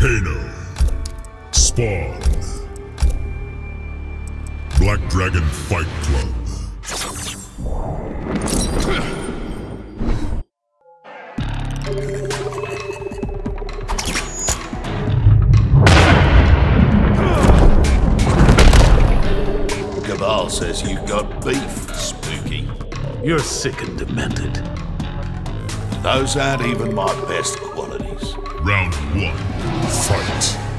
Kano. Spawn. Black Dragon Fight Club. Kabal says you've got beef, Spooky. You're sick and demented. Those aren't even my best qualities. Round one. Fight.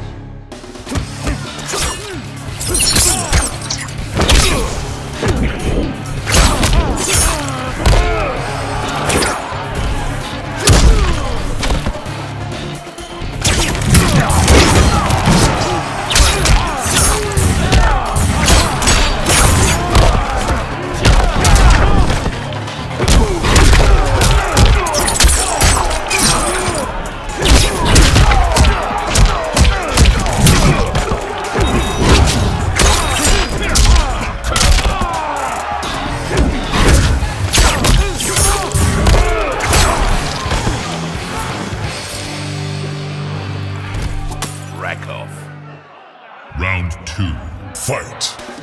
Two. Fight.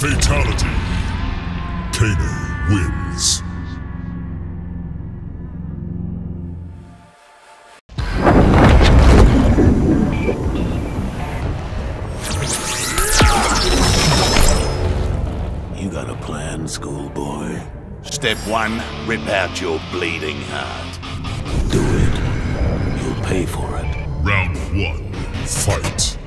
Fatality. Kano wins. You got a plan, schoolboy? Step one, rip out your bleeding heart. Do it. You'll pay for it. Round one. Fight.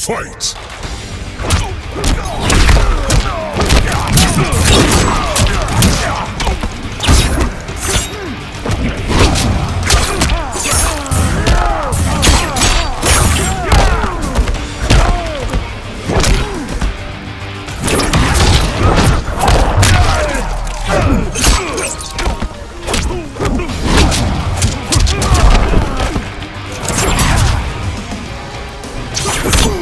Fight! Fool!